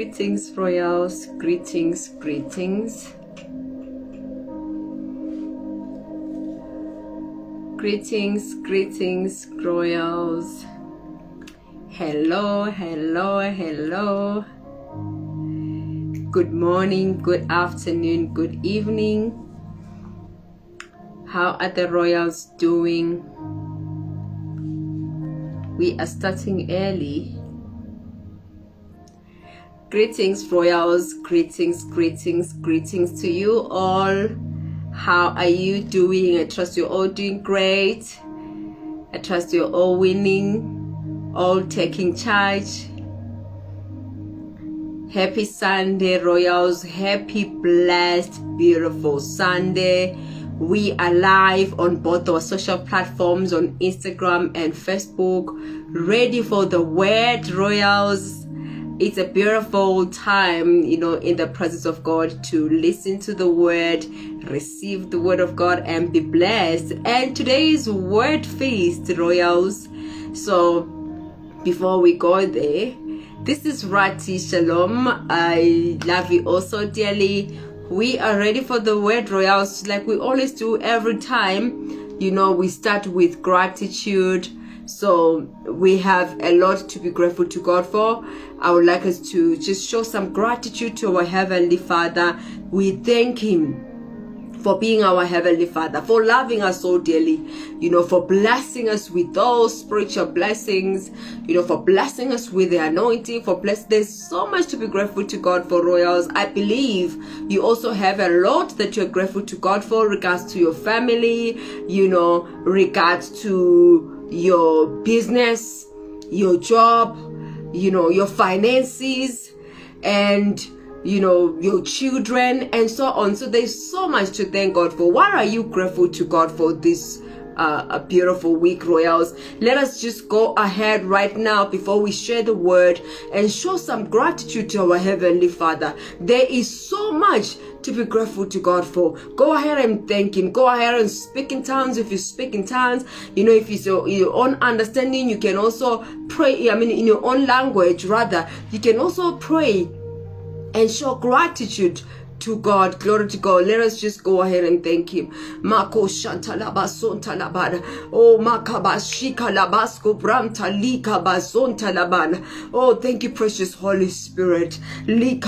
Greetings, Royals. Greetings, greetings. Greetings, greetings, Royals. Hello, hello, hello. Good morning, good afternoon, good evening. How are the Royals doing? We are starting early Greetings, Royals. Greetings, greetings, greetings to you all. How are you doing? I trust you're all doing great. I trust you're all winning, all taking charge. Happy Sunday, Royals. Happy, blessed, beautiful Sunday. We are live on both our social platforms on Instagram and Facebook, ready for the word, Royals it's a beautiful time, you know, in the presence of God to listen to the word, receive the word of God, and be blessed. And today's word feast, Royals. So, before we go there, this is Ratie Shalom. I love you also dearly. We are ready for the word, Royals, like we always do every time. You know, we start with gratitude so we have a lot to be grateful to God for. I would like us to just show some gratitude to our Heavenly Father. We thank Him for being our Heavenly Father, for loving us so dearly, you know, for blessing us with those spiritual blessings, you know, for blessing us with the anointing, for bless. There's so much to be grateful to God for, Royals. I believe you also have a lot that you're grateful to God for, regards to your family, you know, regards to your business, your job, you know, your finances, and you know, your children, and so on. So there's so much to thank God for. What are you grateful to God for this? A beautiful week, Royals. Let us just go ahead right now before we share the word and show some gratitude to our Heavenly Father. There is so much to be grateful to God for. Go ahead and thank Him. Go ahead and speak in tongues if you speak in tongues. You know, if it's your, your own understanding, you can also pray. I mean, in your own language, rather, you can also pray and show gratitude to God. Glory to God. Let us just go ahead and thank Him. Mako. Oh, makabashika labasko bramta. Oh, thank you, precious Holy Spirit. We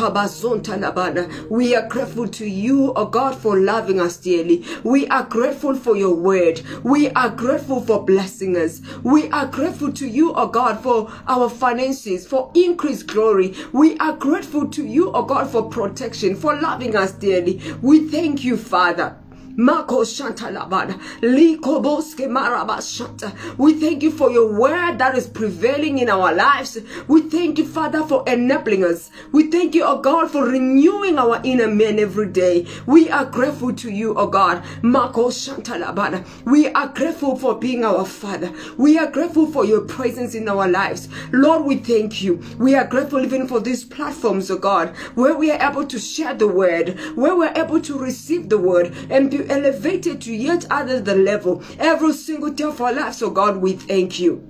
are grateful to you, oh God, for loving us dearly. We are grateful for your word. We are grateful for blessing us. We are grateful to you, oh God, for our finances, for increased glory. We are grateful to you, oh God, for protection, for love loving us dearly. We thank you, Father. Mako Shanta Labada. Liko Boske Marabashanta. We thank you for your word that is prevailing in our lives. We thank you, Father, for enabling us. We thank you, oh God, for renewing our inner man every day. We are grateful to you, oh God. Mako Shanta Labada. We are grateful for being our Father. We are grateful for your presence in our lives. Lord, we thank you. We are grateful even for these platforms, oh God, where we are able to share the word, where we're able to receive the word and be elevated to yet another level every single day of our lives. So, God, we thank you.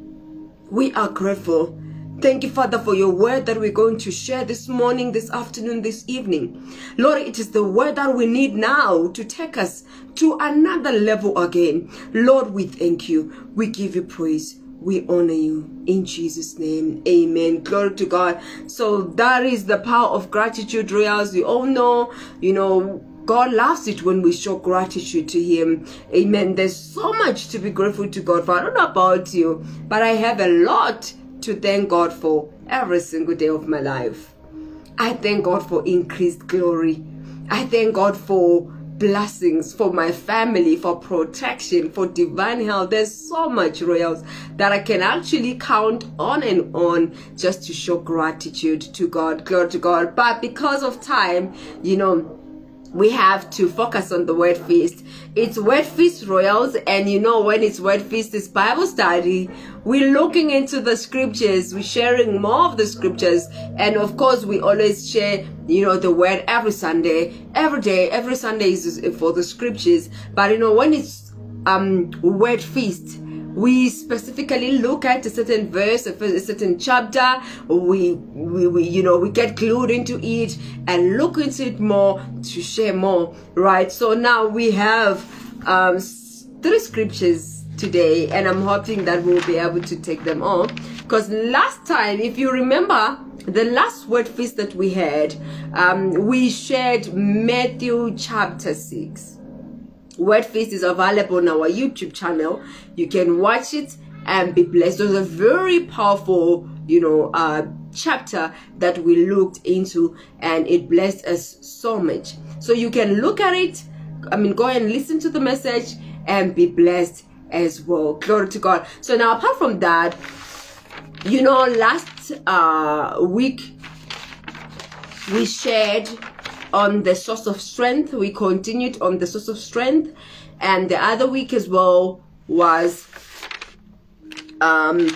We are grateful. Thank you, Father, for your word that we're going to share this morning, this afternoon, this evening. Lord, it is the word that we need now to take us to another level again. Lord, we thank you. We give you praise. We honor you in Jesus' name. Amen. Glory to God. So that is the power of gratitude, Royals. You all know, you know, God loves it when we show gratitude to Him. Amen. There's so much to be grateful to God for. I don't know about you, but I have a lot to thank God for every single day of my life. I thank God for increased glory. I thank God for blessings for my family, for protection, for divine health. There's so much, Royals, that I can actually count on and on just to show gratitude to God. Glory to God. But because of time, you know, we have to focus on the word feast. It's word feast royals, and you know when it's word feast, it's Bible study. We're looking into the scriptures, we're sharing more of the scriptures, and of course, we always share, you know, the word every Sunday, every day, every Sunday is for the scriptures. But you know, when it's um word feast, we specifically look at a certain verse a certain chapter. We, we we you know we get glued into it and look into it more to share more right? So now we have um three scriptures today and i'm hoping that we'll be able to take them on because last time if you remember the last word feast that we had um we shared matthew chapter 6 word feast is available on our youtube channel. You can watch it and be blessed. It was a very powerful you know uh chapter that we looked into and it blessed us so much. So you can look at it. I mean go and listen to the message and be blessed as well. Glory to god. So now apart from that you know last uh week we shared on the source of strength we continued on the source of strength. And the other week as well was um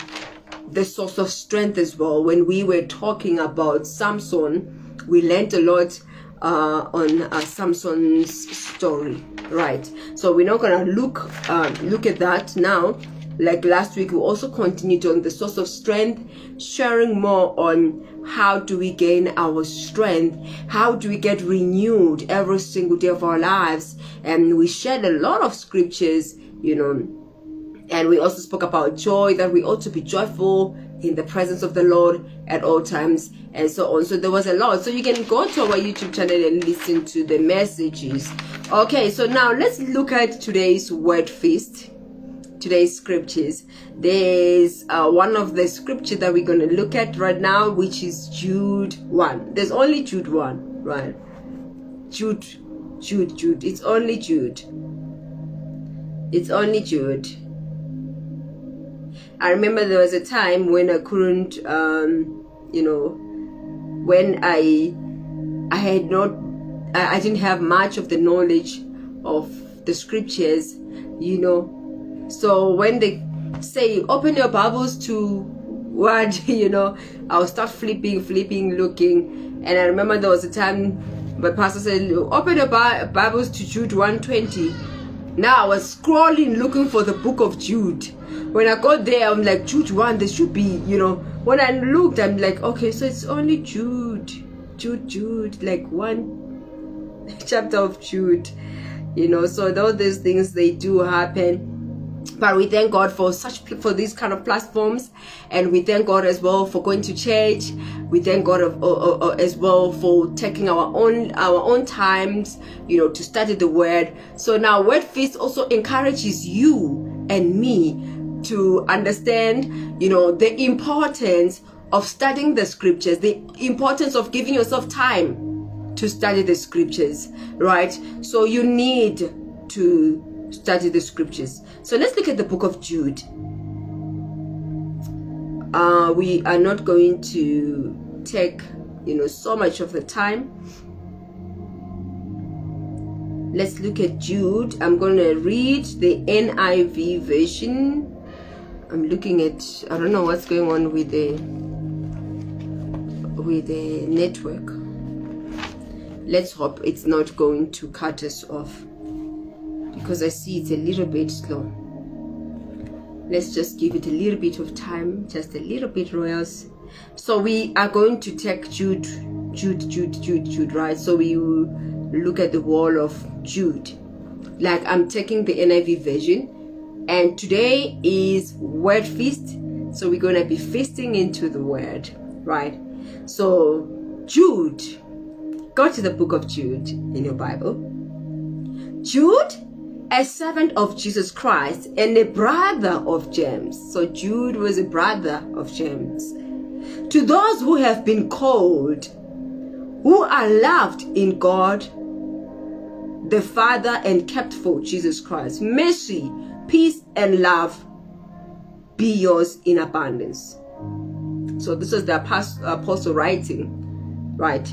the source of strength as well. When we were talking about samson we learned a lot uh, on uh, samson's story. Right. So we're not gonna look uh, look at that now. Like last week we also continued on the source of strength sharing more on how do we gain our strength? How do we get renewed every single day of our lives? And we shared a lot of scriptures you know. And we also spoke about joy that we ought to be joyful in the presence of the lord at all times and so on. So there was a lot. So you can go to our youtube channel and listen to the messages. Okay so now let's look at today's word feast today's scriptures there's uh, one of the scripture that we're going to look at right now which is jude 1 there's only jude 1 right? Jude jude jude. It's only jude. It's only jude. I remember there was a time when i couldn't um you know when i i had not I, I didn't have much of the knowledge of the scriptures you know so when they say open your bibles to what, you know i'll start flipping flipping looking. And i remember there was a time my pastor said open your bibles to jude 120 now i was scrolling looking for the book of jude. When i got there i'm like jude 1 there should be you know. When i looked i'm like okay so it's only jude jude jude like one chapter of jude you know. So all these things they do happen but we thank god for such for these kind of platforms. And we thank god as well for going to church. We thank god of, uh, uh, as well for taking our own our own times you know to study the word. So now word feast also encourages you and me to understand you know the importance of studying the scriptures the importance of giving yourself time to study the scriptures right? So you need to study the scriptures. So let's look at the book of Jude. Uh, we are not going to take, you know, so much of the time. Let's look at Jude. I'm going to read the NIV version. I'm looking at, I don't know what's going on with the, with the network. Let's hope it's not going to cut us off because I see it's a little bit slow. Let's just give it a little bit of time, just a little bit, Royals. So we are going to take Jude, Jude, Jude, Jude, Jude, right? So we look at the wall of Jude. Like I'm taking the NIV version. And today is word feast. So we're going to be feasting into the word, right? So Jude, go to the book of Jude in your Bible. Jude a servant of Jesus Christ and a brother of James. So Jude was a brother of James. To those who have been called, who are loved in God, the Father and kept for Jesus Christ, mercy, peace, and love be yours in abundance. So this is the apostle writing, right?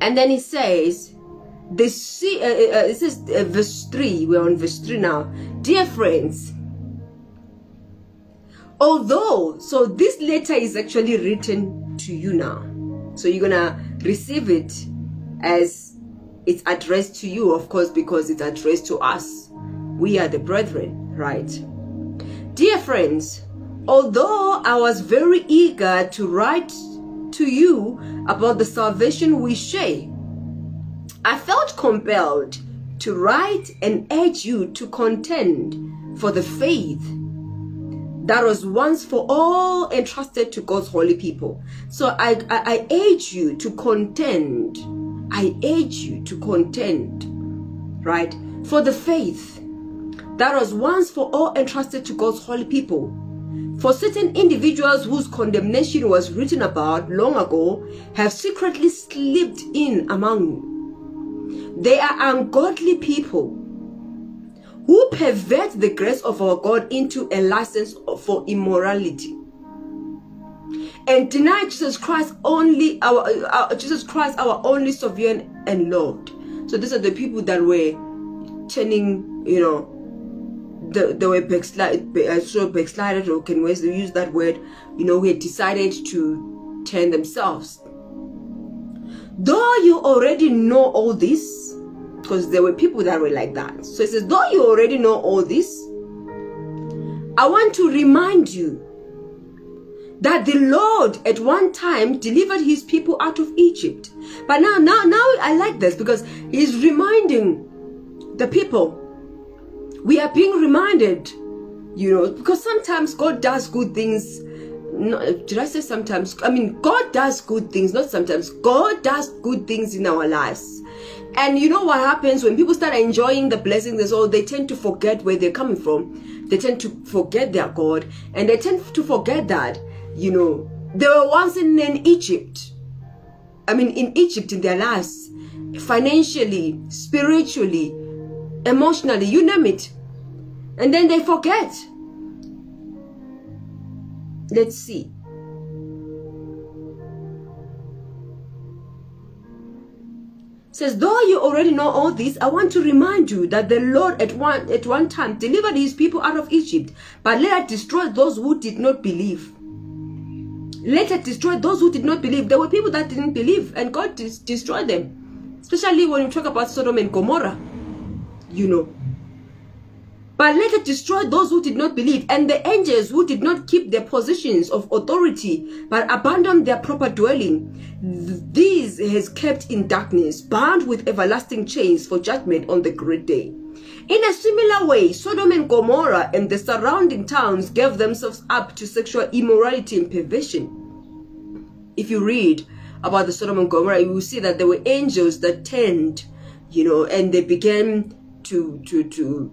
And then he says, uh, uh, uh, this is uh, verse 3 we're on verse 3 now. Dear friends although so this letter is actually written to you now. So you're gonna receive it as it's addressed to you of course because it's addressed to us. We are the brethren right? Dear friends, although I was very eager to write to you about the salvation we share, I felt compelled to write and urge you to contend for the faith that was once for all entrusted to God's holy people. So I, I, I urge you to contend. I urge you to contend, right, for the faith that was once for all entrusted to God's holy people. For certain individuals whose condemnation was written about long ago have secretly slipped in among. They are ungodly people who pervert the grace of our God into a license for immorality and deny Jesus Christ only our, our Jesus Christ our only sovereign and Lord. So these are the people that were turning, you know, the, they were backslide, uh, so backslided, or can we use that word? You know, who had decided to turn themselves. Though you already know all this, because there were people that were like that. So it says, though you already know all this, I want to remind you that the Lord at one time delivered his people out of Egypt. But now, now, now I like this because he's reminding the people. We are being reminded, you know, because sometimes God does good things. No, did I say sometimes? I mean, God does good things, not sometimes. God does good things in our lives. And you know what happens when people start enjoying the blessings all, they tend to forget where they're coming from. They tend to forget their God. And they tend to forget that, you know, they were once in, in Egypt. I mean, in Egypt in their lives. Financially, spiritually, emotionally, you name it. And then they forget. Let's see. says, though you already know all this, I want to remind you that the Lord at one, at one time delivered his people out of Egypt, but later destroyed those who did not believe. Later destroyed those who did not believe. There were people that didn't believe and God destroyed them. Especially when you talk about Sodom and Gomorrah. You know, but let it destroy those who did not believe, and the angels who did not keep their positions of authority, but abandoned their proper dwelling. These has kept in darkness, bound with everlasting chains for judgment on the great day. In a similar way, Sodom and Gomorrah and the surrounding towns gave themselves up to sexual immorality and perversion. If you read about the Sodom and Gomorrah, you will see that there were angels that turned, you know, and they began to to to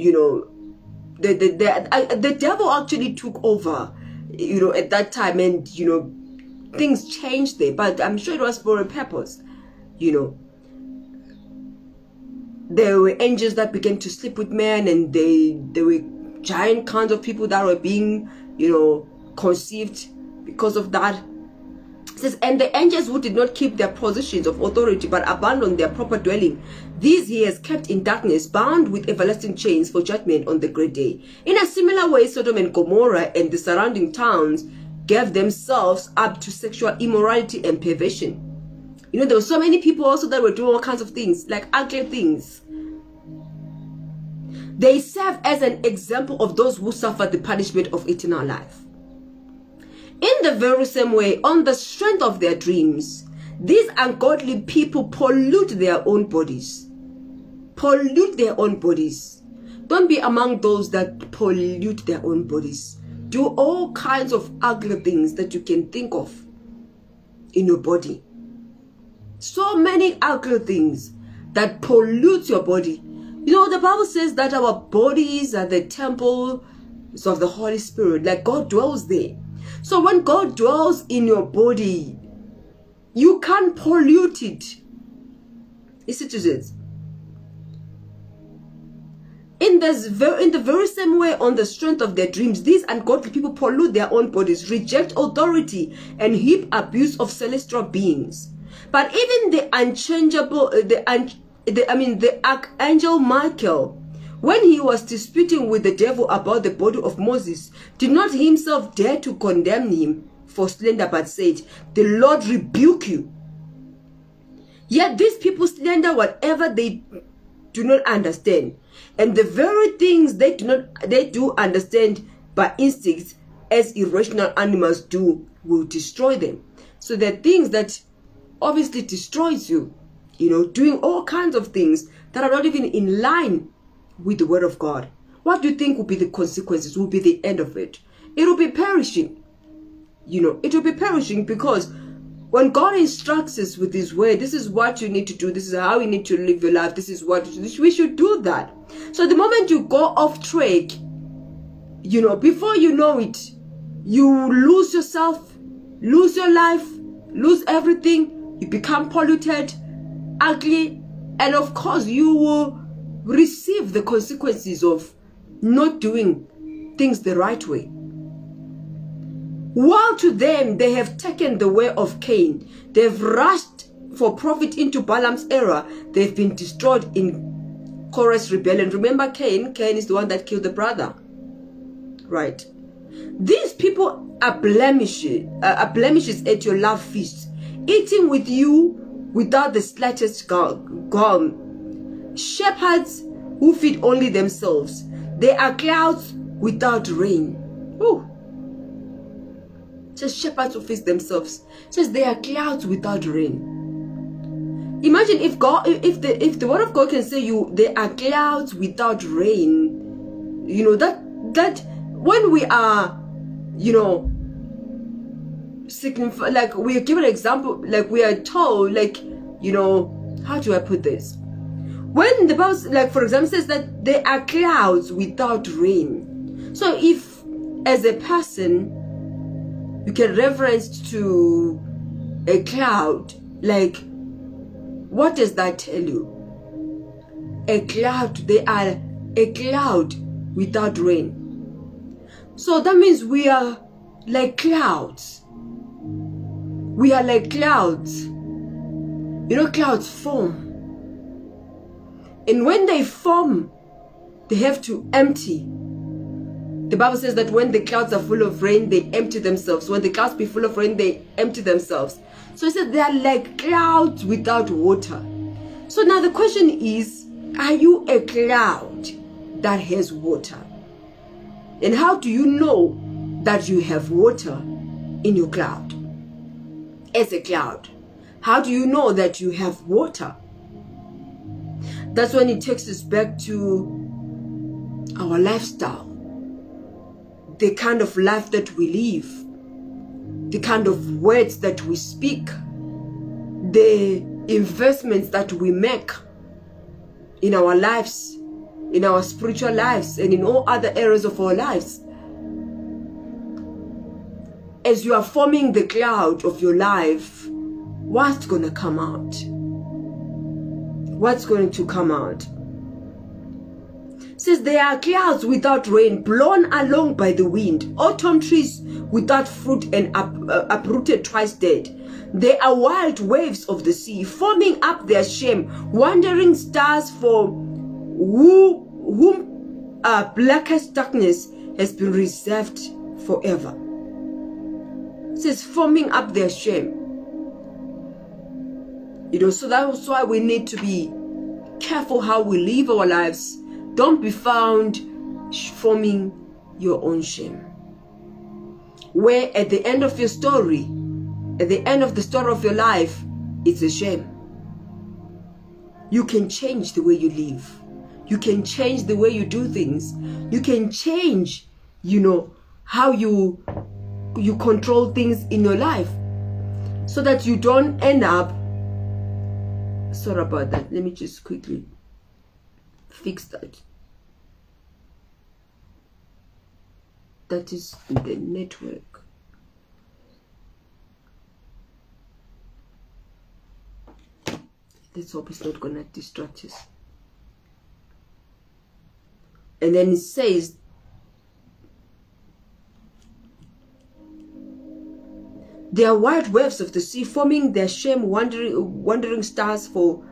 you know, the the the, the devil actually took over, you know, at that time, and you know, things changed there. But I'm sure it was for a purpose, you know. There were angels that began to sleep with men, and they there were giant kinds of people that were being, you know, conceived because of that says, And the angels who did not keep their positions of authority but abandoned their proper dwelling, these he has kept in darkness, bound with everlasting chains for judgment on the great day. In a similar way, Sodom and Gomorrah and the surrounding towns gave themselves up to sexual immorality and perversion. You know, there were so many people also that were doing all kinds of things, like ugly things. They serve as an example of those who suffer the punishment of eternal life. In the very same way, on the strength of their dreams, these ungodly people pollute their own bodies. Pollute their own bodies. Don't be among those that pollute their own bodies. Do all kinds of ugly things that you can think of in your body. So many ugly things that pollute your body. You know, the Bible says that our bodies are the temples of the Holy Spirit, like God dwells there. So when God dwells in your body, you can't pollute it. Is it is in this in the very same way on the strength of their dreams these ungodly people pollute their own bodies reject authority and heap abuse of celestial beings but even the unchangeable uh, the, the i mean the archangel michael when he was disputing with the devil about the body of Moses, did not himself dare to condemn him for slander, but said, The Lord rebuke you. Yet these people slander whatever they do not understand. And the very things they do not they do understand by instincts as irrational animals do will destroy them. So the things that obviously destroys you, you know, doing all kinds of things that are not even in line with the word of God. What do you think will be the consequences, will be the end of it? It will be perishing. You know, it will be perishing because when God instructs us with His word, this is what you need to do, this is how you need to live your life, this is what we should do that. So the moment you go off track, you know, before you know it, you lose yourself, lose your life, lose everything, you become polluted, ugly, and of course you will receive the consequences of not doing things the right way. While to them they have taken the way of Cain, they've rushed for profit into Balaam's error, they've been destroyed in Korah's rebellion. Remember Cain? Cain is the one that killed the brother. Right. These people are blemishes, uh, are blemishes at your love feast, eating with you without the slightest gum. Shepherds who feed only themselves. They are clouds without rain. Ooh just shepherds who feed themselves. says they are clouds without rain. Imagine if God, if the if the word of God can say you, they are clouds without rain. You know that that when we are, you know, signify like we are given an example, like we are told, like you know, how do I put this? When the Bible, like for example, says that there are clouds without rain. So if as a person you can reference to a cloud like what does that tell you? A cloud they are a cloud without rain. So that means we are like clouds. We are like clouds. You know clouds form and when they form they have to empty the Bible says that when the clouds are full of rain, they empty themselves. When the clouds be full of rain, they empty themselves. So he said they are like clouds without water. So now the question is, are you a cloud that has water? And how do you know that you have water in your cloud? As a cloud. How do you know that you have water? That's when it takes us back to our lifestyle the kind of life that we live, the kind of words that we speak, the investments that we make in our lives, in our spiritual lives, and in all other areas of our lives. As you are forming the cloud of your life, what's going to come out? What's going to come out? says there are clouds without rain blown along by the wind. Autumn trees without fruit and up, uh, uprooted twice dead. They are wild waves of the sea forming up their shame wandering stars for who, whom uh, blackest darkness has been reserved forever. Says forming up their shame you know so that's why we need to be careful how we live our lives don't be found forming your own shame. Where at the end of your story, at the end of the story of your life, it's a shame. You can change the way you live. You can change the way you do things. You can change, you know, how you you control things in your life so that you don't end up sorry about that let me just quickly fix that. That is the network. Let's hope it's not gonna distract us. And then it says There are wide waves of the sea forming their shame wandering wandering stars for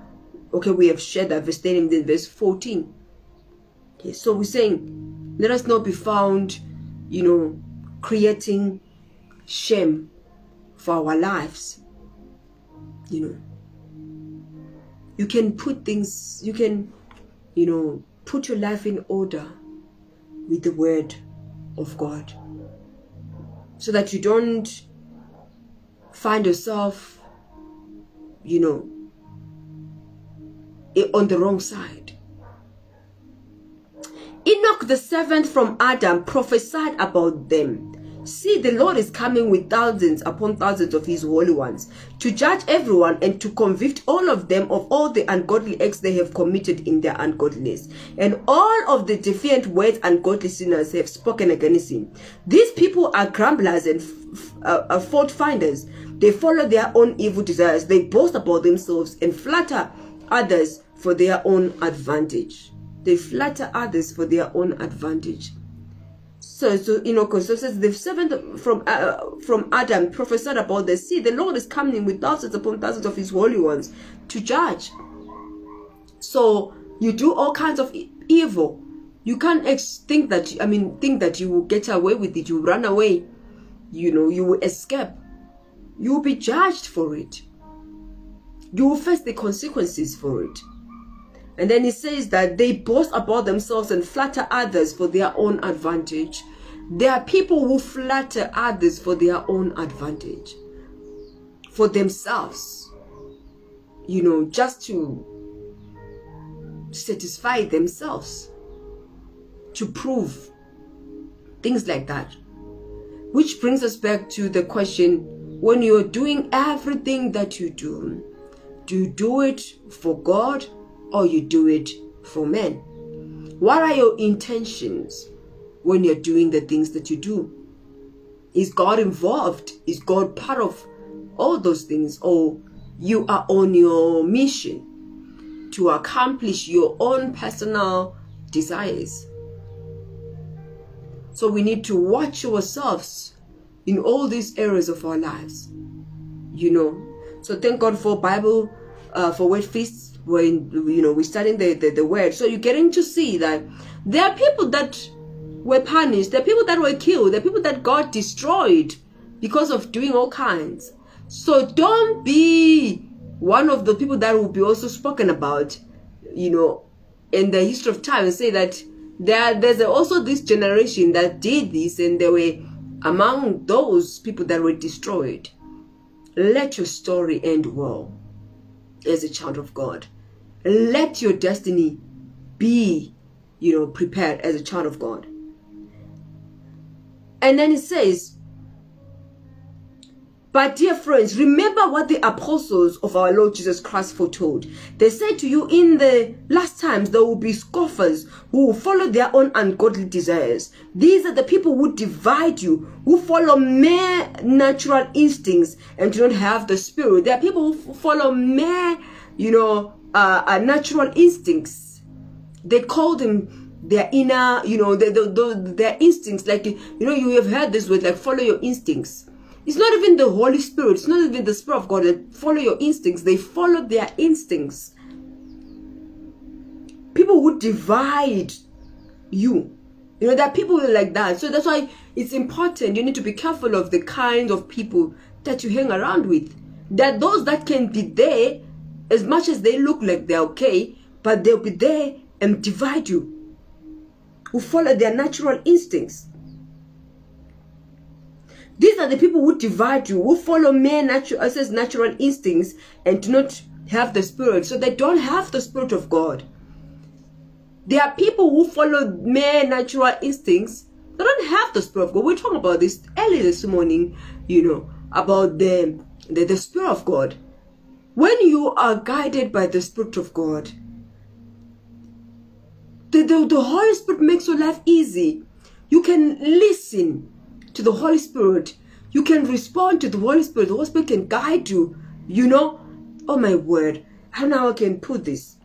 okay we have shared that verse 10 in verse 14 okay so we're saying let us not be found you know, creating shame for our lives. You know, you can put things, you can you know, put your life in order with the word of God so that you don't find yourself, you know, on the wrong side. Enoch, the seventh from Adam, prophesied about them. See, the Lord is coming with thousands upon thousands of his holy ones to judge everyone and to convict all of them of all the ungodly acts they have committed in their ungodliness. And all of the defiant words ungodly sinners have spoken against him. These people are grumblers and uh, uh, fault finders. They follow their own evil desires. They boast about themselves and flatter others for their own advantage. They flatter others for their own advantage. So, so you know, says the servant from uh, from Adam prophesied about the sea. The Lord is coming with thousands upon thousands of His holy ones to judge. So you do all kinds of evil. You can't think that I mean think that you will get away with it. You run away. You know you will escape. You will be judged for it. You will face the consequences for it. And then he says that they boast about themselves and flatter others for their own advantage. There are people who flatter others for their own advantage, for themselves, you know, just to satisfy themselves, to prove things like that. Which brings us back to the question when you're doing everything that you do, do you do it for God or you do it for men? What are your intentions when you're doing the things that you do? Is God involved? Is God part of all those things? Or you are on your mission to accomplish your own personal desires? So we need to watch ourselves in all these areas of our lives. You know. So thank God for Bible, uh, for word feasts when you know we're studying the, the, the word so you're getting to see that there are people that were punished are people that were killed are people that god destroyed because of doing all kinds so don't be one of the people that will be also spoken about you know in the history of time and say that there there's also this generation that did this and they were among those people that were destroyed let your story end well as a child of god let your destiny be, you know, prepared as a child of God. And then it says, but dear friends, remember what the apostles of our Lord Jesus Christ foretold. They said to you in the last times there will be scoffers who will follow their own ungodly desires. These are the people who divide you, who follow mere natural instincts and do not have the spirit. There are people who follow mere, you know, uh, uh, natural instincts. They call them their inner, you know, the, the, the, their instincts. Like, you know, you have heard this word, like, follow your instincts. It's not even the Holy Spirit. It's not even the Spirit of God that follow your instincts. They follow their instincts. People would divide you. You know, there are people like that. So that's why it's important. You need to be careful of the kind of people that you hang around with. That those that can be there as much as they look like they're okay, but they'll be there and divide you, who follow their natural instincts. These are the people who divide you, who follow mere natural, uh, says natural instincts and do not have the spirit. So they don't have the spirit of God. There are people who follow mere natural instincts. They don't have the spirit of God. We talking about this early this morning, you know, about the, the, the spirit of God. When you are guided by the Spirit of God, the, the, the Holy Spirit makes your life easy. You can listen to the Holy Spirit. You can respond to the Holy Spirit. The Holy Spirit can guide you. You know? Oh my word. I don't know how I can put this.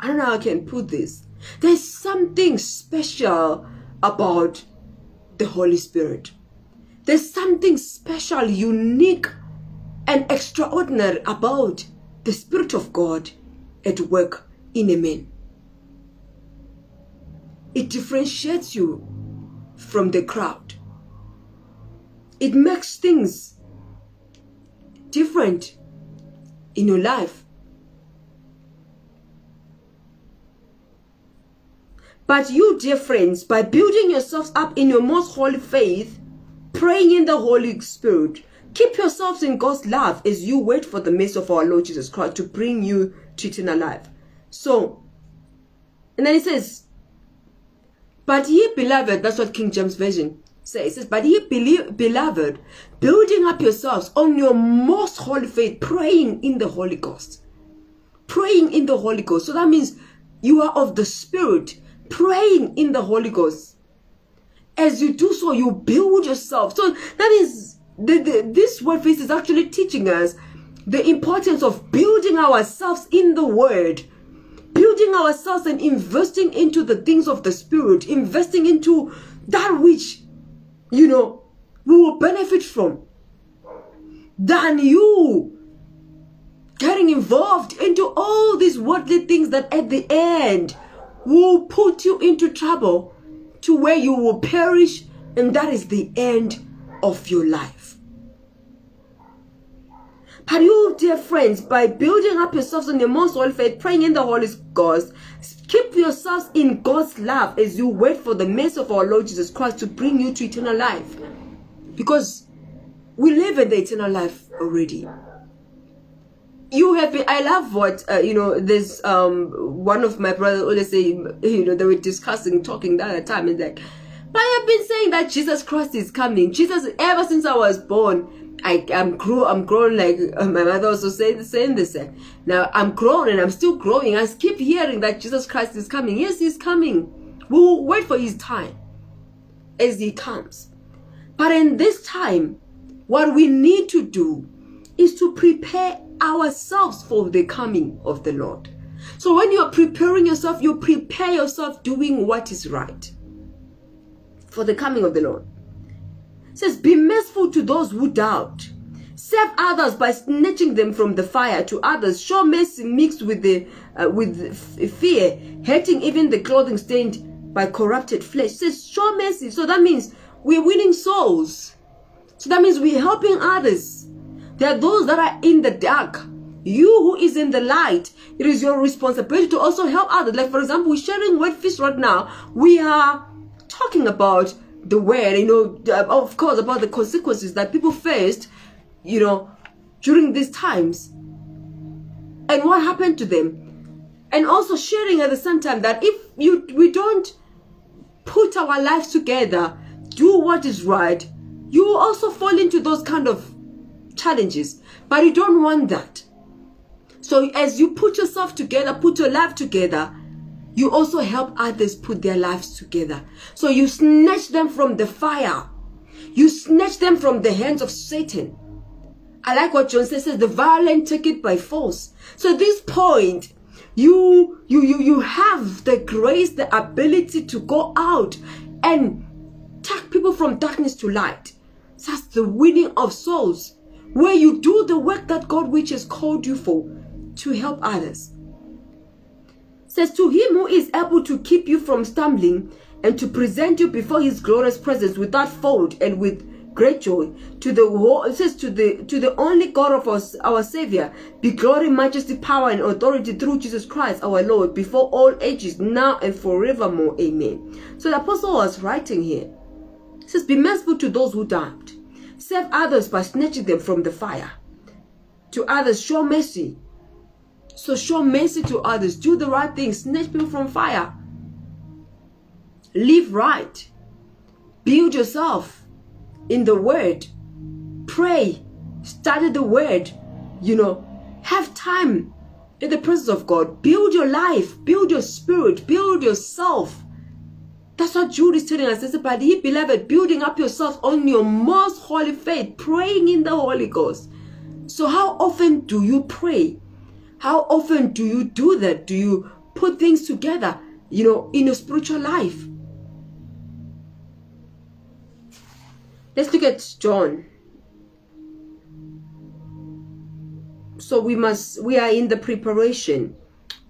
I don't know how I can put this. There's something special about the Holy Spirit. There's something special, unique and extraordinary about the Spirit of God at work in a man. It differentiates you from the crowd. It makes things different in your life. But you, dear friends, by building yourselves up in your most holy faith, praying in the Holy Spirit, keep yourselves in God's love as you wait for the mercy of our Lord Jesus Christ to bring you to eternal life. So, and then he says, but ye beloved, that's what King James Version says. It says, but ye beloved, building up yourselves on your most holy faith, praying in the Holy Ghost. Praying in the Holy Ghost. So that means you are of the Spirit, praying in the Holy Ghost. As you do so, you build yourself. So that is, the, the, this word faith is actually teaching us the importance of building ourselves in the Word building ourselves and investing into the things of the Spirit, investing into that which, you know, we will benefit from, than you getting involved into all these worldly things that at the end will put you into trouble to where you will perish, and that is the end of your life. But you, dear friends, by building up yourselves on your most holy faith, praying in the Holy Ghost, keep yourselves in God's love as you wait for the mercy of our Lord Jesus Christ to bring you to eternal life. Because we live in the eternal life already. You have been, I love what, uh, you know, this, um, one of my brothers always say, you know, they were discussing, talking the other time, and like, I have been saying that Jesus Christ is coming. Jesus, ever since I was born, I, I'm grow, I'm growing like uh, my mother also said saying this. Uh, now I'm grown and I'm still growing. I keep hearing that Jesus Christ is coming. Yes, He's coming. We will wait for His time as He comes. But in this time, what we need to do is to prepare ourselves for the coming of the Lord. So when you're preparing yourself, you prepare yourself doing what is right for the coming of the Lord says, Be merciful to those who doubt. Save others by snatching them from the fire. To others, show mercy mixed with the uh, with fear, hating even the clothing stained by corrupted flesh. Says, show mercy. So that means we're winning souls. So that means we're helping others. There are those that are in the dark. You who is in the light, it is your responsibility to also help others. Like for example, we're sharing word feast right now. We are talking about the word, you know, uh, of course, about the consequences that people faced, you know, during these times and what happened to them. And also sharing at the same time that if you we don't put our lives together, do what is right, you will also fall into those kind of challenges. But you don't want that. So as you put yourself together, put your life together, you also help others put their lives together. So you snatch them from the fire. You snatch them from the hands of Satan. I like what John says, the violent take it by force. So this point, you, you, you, you have the grace, the ability to go out and take people from darkness to light. That's the winning of souls. Where you do the work that God which has called you for to help others says to him who is able to keep you from stumbling and to present you before his glorious presence without fault and with great joy to the whole it says to the to the only god of us our savior be glory majesty power and authority through jesus christ our lord before all ages now and forevermore. Amen. So the apostle was writing here. Says be merciful to those who doubt. Save others by snatching them from the fire. To others show mercy so show mercy to others. Do the right thing. Snatch people from fire. Live right. Build yourself in the word. Pray. Study the word. You know, have time in the presence of God. Build your life. Build your spirit. Build yourself. That's what Jude is telling us. This about he beloved, building up yourself on your most holy faith, praying in the Holy Ghost. So how often do you pray? How often do you do that? Do you put things together, you know, in your spiritual life? Let's look at John. So we must, we are in the preparation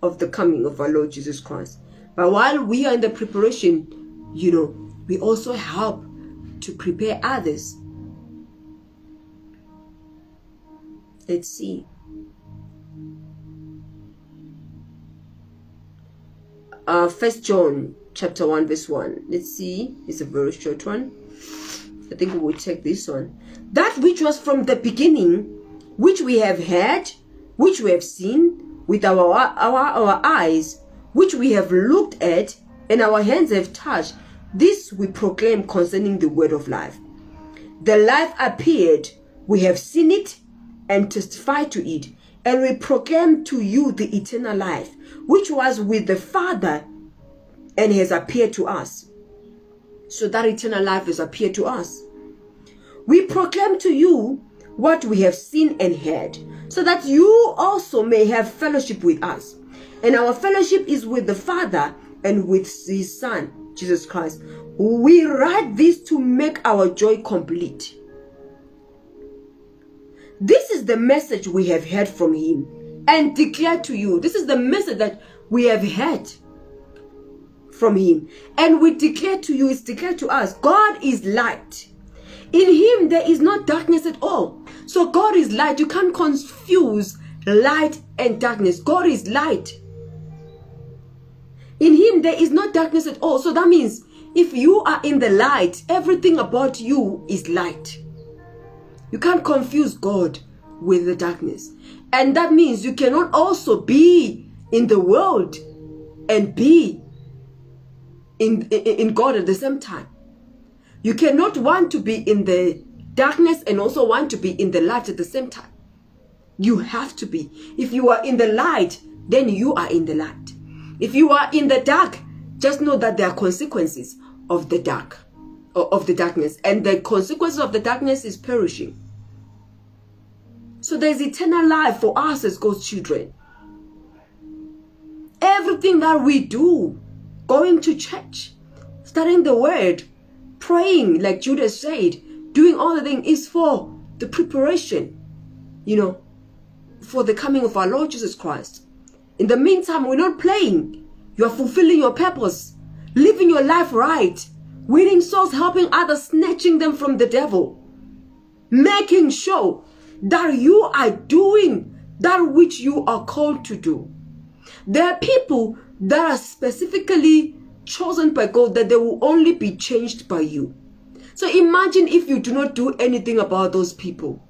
of the coming of our Lord Jesus Christ. But while we are in the preparation, you know, we also help to prepare others. Let's see. Uh first john chapter 1 verse 1 let's see. It's a very short one. I think we will take this one. That which was from the beginning which we have heard which we have seen with our our, our eyes which we have looked at and our hands have touched this we proclaim concerning the word of life. The life appeared. We have seen it and testify to it and we proclaim to you the eternal life which was with the father and has appeared to us. So that eternal life has appeared to us. We proclaim to you what we have seen and heard, so that you also may have fellowship with us. And our fellowship is with the Father and with his Son, Jesus Christ. We write this to make our joy complete. This is the message we have heard from him and declare to you. This is the message that we have heard from him. And we declare to you, it's declared to us, God is light. In him there is no darkness at all. So God is light. You can't confuse light and darkness. God is light. In him there is no darkness at all. So that means if you are in the light, everything about you is light. You can't confuse God with the darkness. And that means you cannot also be in the world and be in, in, God at the same time. You cannot want to be in the darkness and also want to be in the light at the same time. You have to be. If you are in the light, then you are in the light. If you are in the dark, just know that there are consequences of the dark, of the darkness. And the consequences of the darkness is perishing. So there's eternal life for us as God's children. Everything that we do going to church, studying the word, praying, like Judas said, doing all the things is for the preparation, you know, for the coming of our Lord Jesus Christ. In the meantime, we're not playing. You are fulfilling your purpose, living your life right, winning souls, helping others, snatching them from the devil, making sure that you are doing that which you are called to do. There are people that are specifically chosen by God that they will only be changed by you. So imagine if you do not do anything about those people.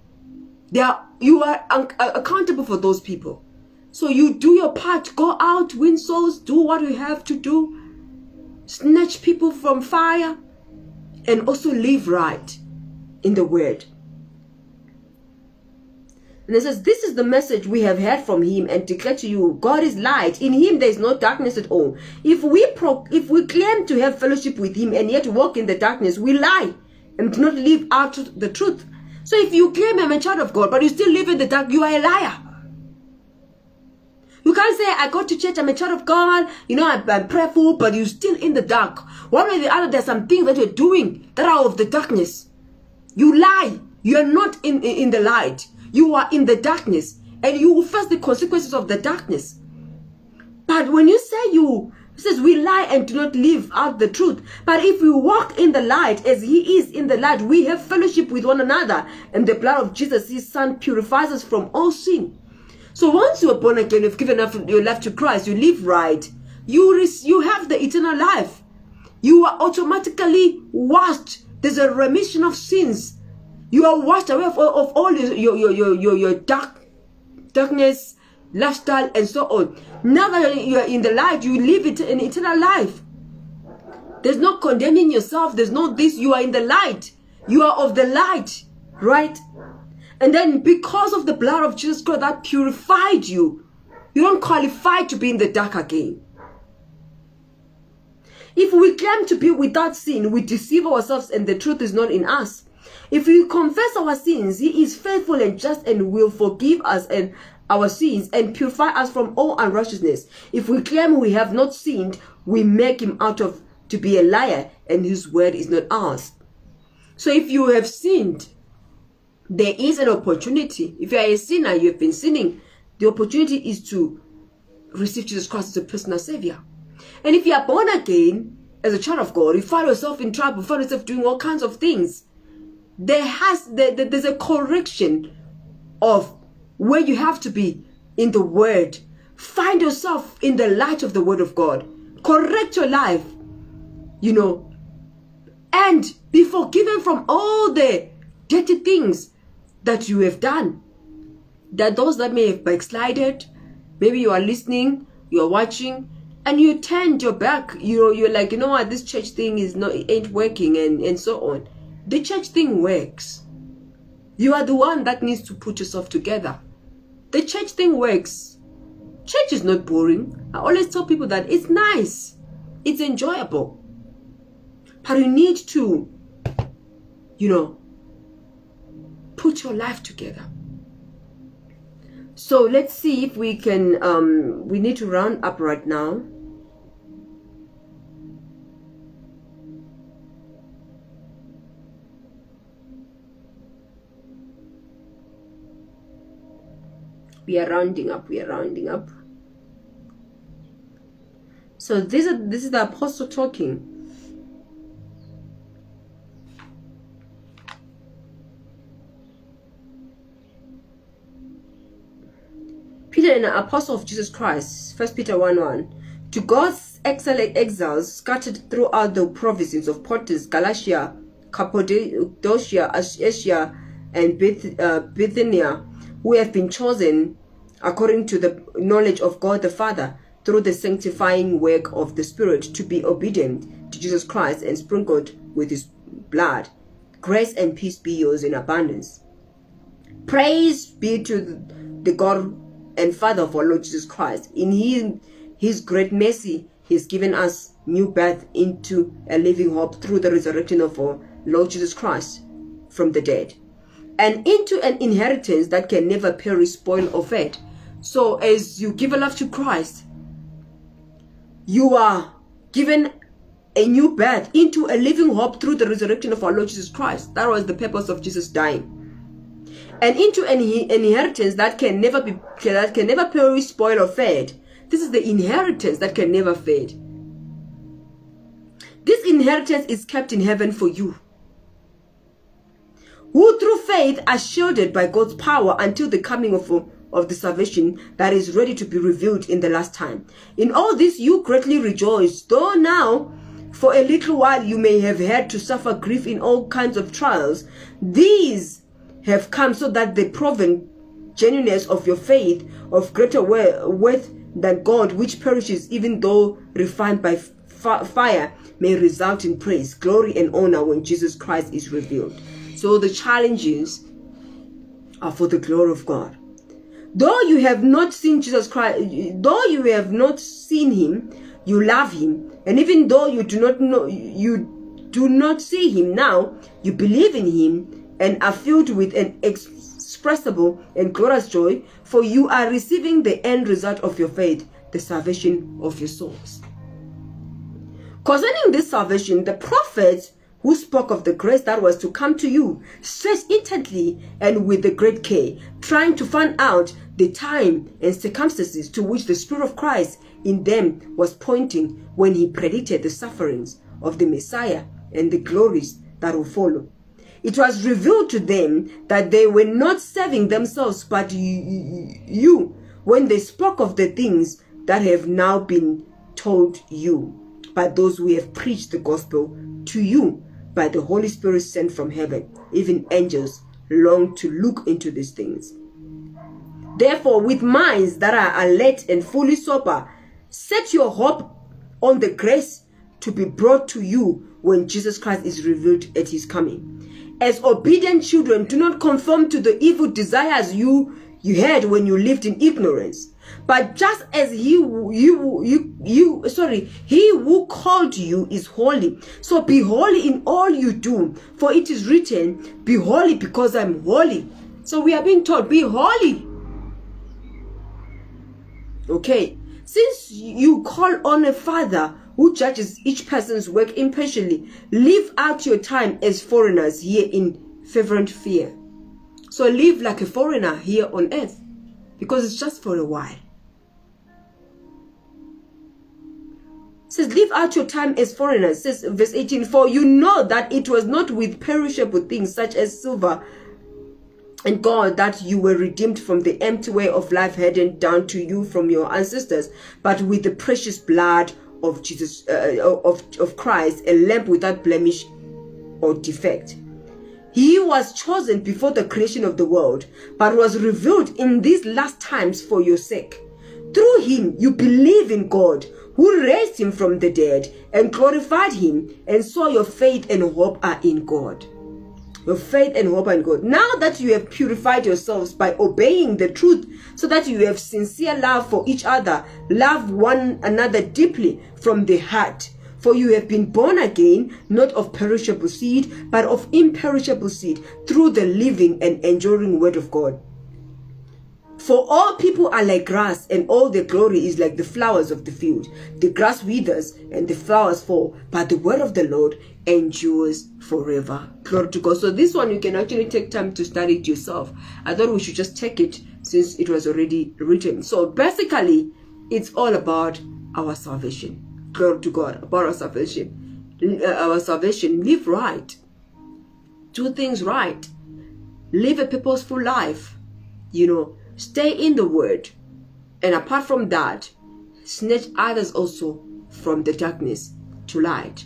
They are, you are uh, accountable for those people. So you do your part, go out, win souls, do what you have to do, snatch people from fire, and also live right in the word. And it says, This is the message we have heard from him and declare to you God is light. In him there is no darkness at all. If we if we claim to have fellowship with him and yet walk in the darkness, we lie and do not live out the truth. So if you claim I'm a child of God, but you still live in the dark, you are a liar. You can't say, I go to church, I'm a child of God, you know, I'm, I'm prayerful, but you're still in the dark. One way or the other, there's some things that you're doing that are of the darkness. You lie. You're not in, in the light. You are in the darkness and you will face the consequences of the darkness. But when you say you, says we lie and do not live out the truth. But if we walk in the light as he is in the light, we have fellowship with one another. And the blood of Jesus, his son, purifies us from all sin. So once you are born again, you've given up your life to Christ, you live right, you, you have the eternal life. You are automatically washed. There's a remission of sins you are washed away of, of all your, your, your, your, your dark, darkness, lifestyle, and so on. Now that you are in the light, you live it in eternal life. There's no condemning yourself. There's no this. You are in the light. You are of the light, right? And then because of the blood of Jesus Christ that purified you, you don't qualify to be in the dark again. If we claim to be without sin, we deceive ourselves and the truth is not in us. If we confess our sins, he is faithful and just and will forgive us and our sins and purify us from all unrighteousness. If we claim we have not sinned, we make him out of to be a liar and his word is not ours. So if you have sinned, there is an opportunity. If you are a sinner, you have been sinning, the opportunity is to receive Jesus Christ as a personal savior. And if you are born again as a child of God, you find yourself in trouble, find yourself doing all kinds of things there has there, there's a correction of where you have to be in the word find yourself in the light of the word of god correct your life, you know, and be forgiven from all the dirty things that you have done. That those that may have backslided, maybe you are listening, you are watching, and you turned your back. You know, you're like, you know what, this church thing is not ain't working, and and so on. The church thing works. You are the one that needs to put yourself together. The church thing works. Church is not boring. I always tell people that it's nice, it's enjoyable. But you need to, you know, put your life together. So let's see if we can, um, we need to round up right now. We are rounding up we are rounding up. So this is this is the apostle talking. Peter an apostle of Jesus Christ first Peter 1 1 to God's excellent exiles scattered throughout the provinces of Pontus Galatia Cappadocia Asia and Bith, uh, Bithynia who have been chosen according to the knowledge of God the Father through the sanctifying work of the Spirit to be obedient to Jesus Christ and sprinkled with his blood. Grace and peace be yours in abundance. Praise be to the God and Father of our Lord Jesus Christ. In his, his great mercy, he has given us new birth into a living hope through the resurrection of our Lord Jesus Christ from the dead and into an inheritance that can never perish, spoil, or fade. So as you give a life to Christ, you are given a new birth into a living hope through the resurrection of our Lord Jesus Christ. That was the purpose of Jesus dying. And into an inheritance that can never be that can never perish, spoil, or fade. This is the inheritance that can never fade. This inheritance is kept in heaven for you who through faith are shielded by God's power until the coming of, of the salvation that is ready to be revealed in the last time. In all this you greatly rejoice, though now for a little while you may have had to suffer grief in all kinds of trials. These have come so that the proven genuineness of your faith of greater worth than God, which perishes even though refined by fire, may result in praise, glory, and honor when Jesus Christ is revealed. So the challenges are for the glory of God. Though you have not seen Jesus Christ, though you have not seen him, you love him. And even though you do not know, you do not see him now, you believe in him and are filled with an expressible and glorious joy, for you are receiving the end result of your faith, the salvation of your souls. Concerning this salvation, the prophets who spoke of the grace that was to come to you, searched intently and with the great care, trying to find out the time and circumstances to which the Spirit of Christ in them was pointing when he predicted the sufferings of the Messiah and the glories that will follow. It was revealed to them that they were not serving themselves but you when they spoke of the things that have now been told you by those who have preached the gospel to you by the Holy Spirit sent from heaven. Even angels long to look into these things. Therefore, with minds that are alert and fully sober, set your hope on the grace to be brought to you when Jesus Christ is revealed at his coming. As obedient children, do not conform to the evil desires you, you had when you lived in ignorance but just as he you you you sorry, he who called you is holy. So be holy in all you do, for it is written, "Be holy because I'm holy." So we are being told, "Be holy." Okay, since you call on a father who judges each person's work impartially, live out your time as foreigners here in fervent fear. So live like a foreigner here on earth because it's just for a while. says, Live out your time as foreigners. Says verse 18, For you know that it was not with perishable things such as silver and gold that you were redeemed from the empty way of life handed down to you from your ancestors, but with the precious blood of Jesus, uh, of, of Christ, a lamp without blemish or defect. He was chosen before the creation of the world, but was revealed in these last times for your sake. Through him, you believe in God, who raised him from the dead and glorified him, and so your faith and hope are in God. Your faith and hope are in God. Now that you have purified yourselves by obeying the truth, so that you have sincere love for each other, love one another deeply from the heart. For you have been born again, not of perishable seed, but of imperishable seed, through the living and enduring word of God. For all people are like grass, and all their glory is like the flowers of the field. The grass withers and the flowers fall, but the word of the Lord endures forever. Glory to God. So this one you can actually take time to study it yourself. I thought we should just take it since it was already written. So basically, it's all about our salvation. Glory to God. About our salvation. Uh, our salvation. Live right. Do things right. Live a purposeful life. You know, Stay in the word. And apart from that, snatch others also from the darkness to light.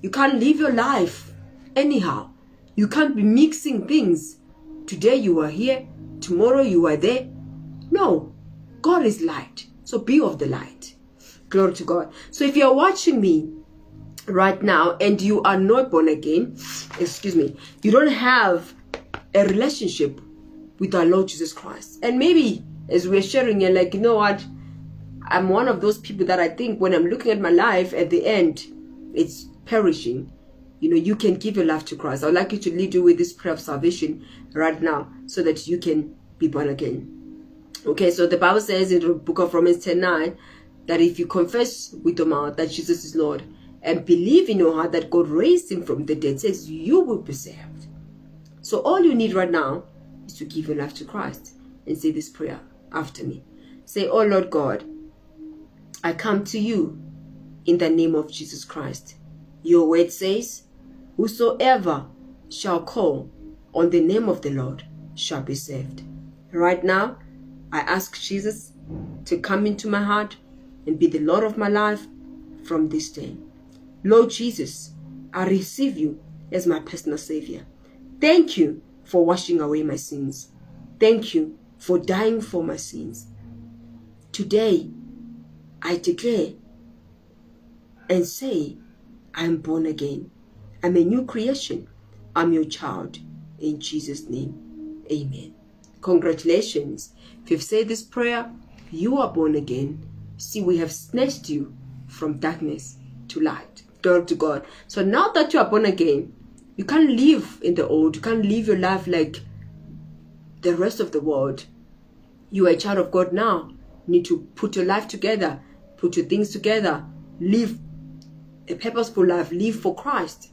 You can't live your life anyhow. You can't be mixing things. Today you are here, tomorrow you are there. No, God is light. So be of the light. Glory to God. So if you're watching me right now and you are not born again, excuse me, you don't have a relationship with our Lord Jesus Christ. And maybe as we're sharing, you're like, you know what? I'm one of those people that I think when I'm looking at my life at the end, it's perishing. You know, you can give your life to Christ. I'd like you to lead you with this prayer of salvation right now so that you can be born again. Okay, so the Bible says in the book of Romans 10 9 that if you confess with your mouth that Jesus is Lord and believe in your heart that God raised him from the dead, says you will be saved. So all you need right now is to give your life to Christ and say this prayer after me. Say, Oh Lord God, I come to you in the name of Jesus Christ. Your word says, Whosoever shall call on the name of the Lord shall be saved. Right now, I ask Jesus to come into my heart and be the Lord of my life from this day. Lord Jesus, I receive you as my personal Savior. Thank you for washing away my sins. Thank you for dying for my sins. Today, I declare and say, I am born again. I'm a new creation. I'm your child. In Jesus' name, amen. Congratulations. If you've said this prayer, you are born again. See, we have snatched you from darkness to light. Glory to God. So now that you are born again, you can't live in the old. You can't live your life like the rest of the world. You are a child of God now. You need to put your life together, put your things together, live a purposeful life, live for Christ,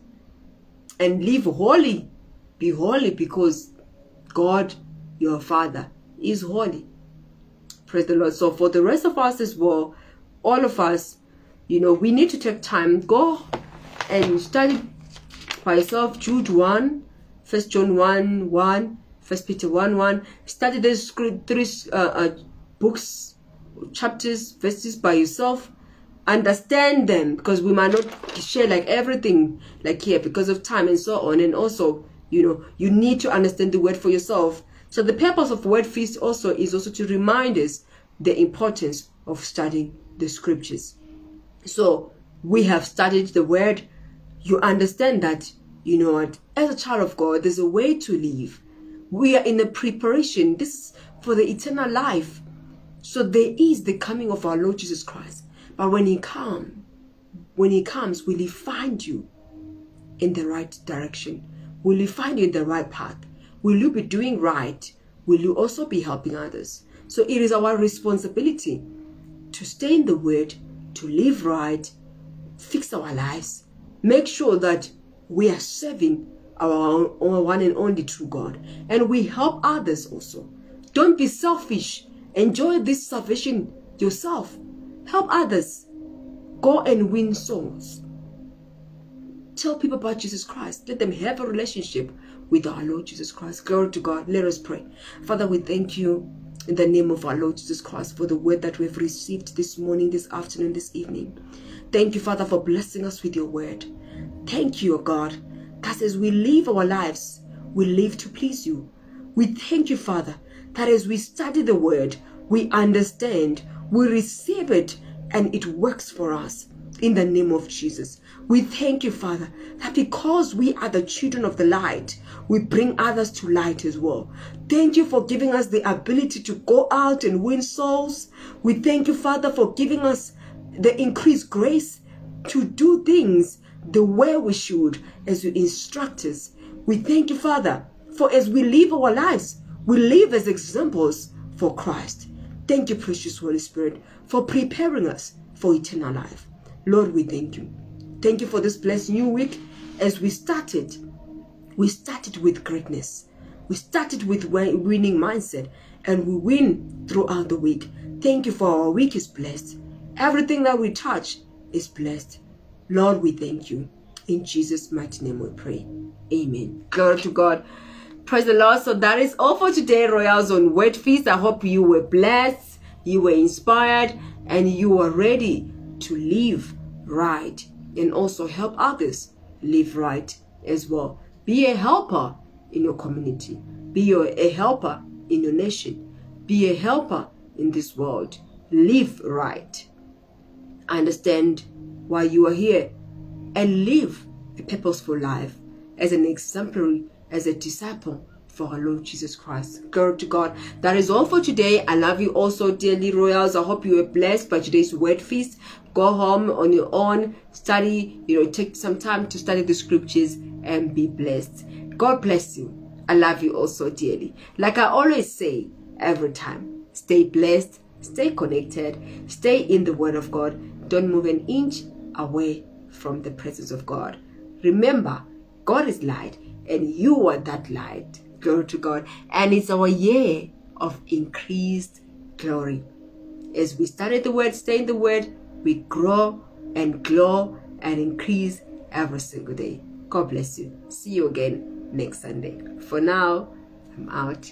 and live holy. Be holy because God, your Father, is holy. Praise the Lord. So for the rest of us as well, all of us, you know, we need to take time, go and study by yourself, Jude 1, First John 1, 1, First Peter 1, 1. Study these three uh, uh, books, chapters, verses by yourself. Understand them because we might not share like everything like here because of time and so on. And also, you know, you need to understand the word for yourself. So the purpose of Word Feast also is also to remind us the importance of studying the scriptures. So we have studied the word you understand that, you know what, as a child of God, there's a way to live. We are in a preparation. This is for the eternal life. So there is the coming of our Lord Jesus Christ. But when he comes, when he comes, will he find you in the right direction? Will he find you in the right path? Will you be doing right? Will you also be helping others? So it is our responsibility to stay in the word, to live right, fix our lives, make sure that we are serving our, our one and only true God. And we help others also. Don't be selfish. Enjoy this salvation yourself. Help others. Go and win souls. Tell people about Jesus Christ. Let them have a relationship with our Lord Jesus Christ. Glory to God. Let us pray. Father, we thank you in the name of our Lord Jesus Christ for the word that we've received this morning, this afternoon, this evening. Thank you, Father, for blessing us with your word. Thank you, O God, that as we live our lives, we live to please you. We thank you, Father, that as we study the word, we understand, we receive it, and it works for us in the name of Jesus. We thank you, Father, that because we are the children of the light, we bring others to light as well. Thank you for giving us the ability to go out and win souls. We thank you, Father, for giving us the increased grace to do things the way we should as you instruct us. We thank you, Father, for as we live our lives, we live as examples for Christ. Thank you, precious Holy Spirit, for preparing us for eternal life. Lord, we thank you. Thank you for this blessed new week. As we started, we started with greatness. We started with winning mindset and we win throughout the week. Thank you for our week is blessed. Everything that we touch is blessed. Lord, we thank you. In Jesus' mighty name we pray. Amen. Glory to God. Praise the Lord. So that is all for today, Royals on Word Feast. I hope you were blessed, you were inspired, and you are ready to live right and also help others live right as well. Be a helper in your community. Be a helper in your nation. Be a helper in this world. Live right. Understand why you are here and live a purposeful life as an exemplary, as a disciple for our Lord Jesus Christ. Glory to God. That is all for today. I love you also, dearly royals. I hope you were blessed by today's word feast. Go home on your own, study, you know, take some time to study the scriptures and be blessed. God bless you. I love you also dearly. Like I always say every time, stay blessed, stay connected, stay in the word of God. Don't move an inch away from the presence of God. Remember, God is light and you are that light. Glory to God. And it's our year of increased glory. As we study the word, stay in the word, we grow and glow and increase every single day. God bless you. See you again next Sunday. For now, I'm out.